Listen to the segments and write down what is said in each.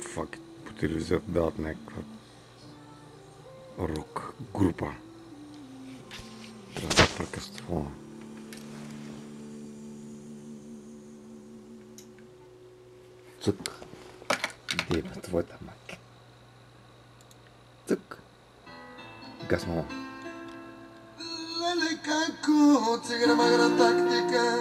fac puterizat datne ka rock grupa трябва да прекъсваме цък деба твоята мак цък газ мама Велика куцигра магра тактика.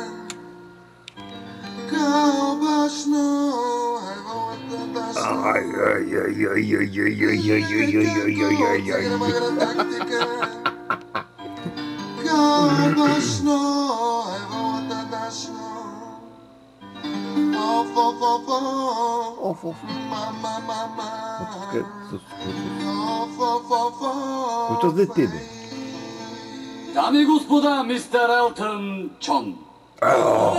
Of of. Muchos detiene. Dame gospoda, Mr. Elton John. Oh.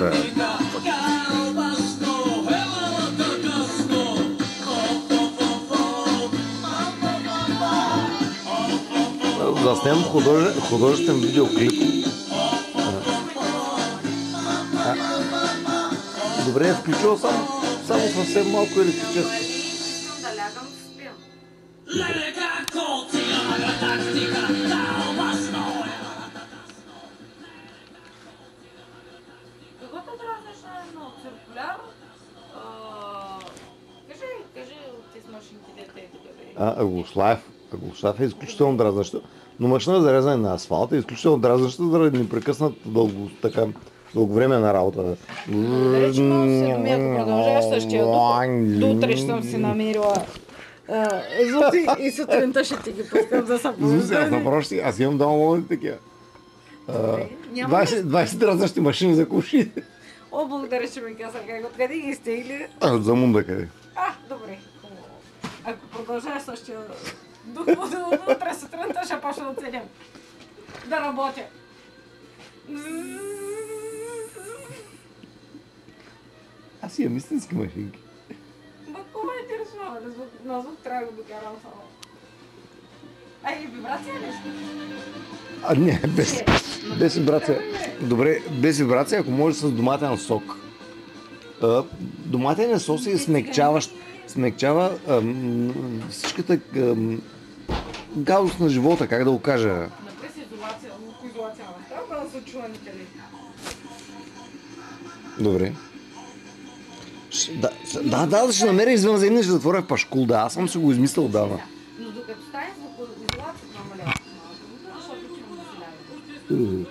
Мама. Заснемам художествен, видеоклип. А, Добре, е включил само, само съвсем малко електричество. Да лягам да А, Агуслав. Агуслав е изключително дразнаща. Но машина за резане на асфалта е изключително дразнаща заради непрекъснат дълго, така, дълго време на работа. Се доми, ако продължаваш същия. До утре ще съм си намерила а, зути и сутринта ще ти ги пускам да са Зузи, аз направо ще, аз имам дома такива. Няма 20, 20 дразнащи машини за куши. О, благодаря, че ми каза как откъде ги сте или... За мунда къде. А, добре. Ако продължаваш същия дух, утре сутринта ще почна да ценям. Да работя. Аз имам истински машинки. Ма кога е интересува? На звук, на звук трябва да го докарам само. Ай, вибрация нещо? А, не, без, без вибрация. Добре, без вибрация, ако може с доматен сок. Доматен сос е смекчаващ, смекчава ам, всичката ам, гадост на живота, как да го кажа. Напред изолация, изолация. Трябва да се чуваните ли? Добре. Ш- Да, да, да, ще намеря извънземни, ще затворя в пашкул, да, аз съм си го измислил отдавна. Но докато стане звукоизолацията намалява малко, защото се ляга.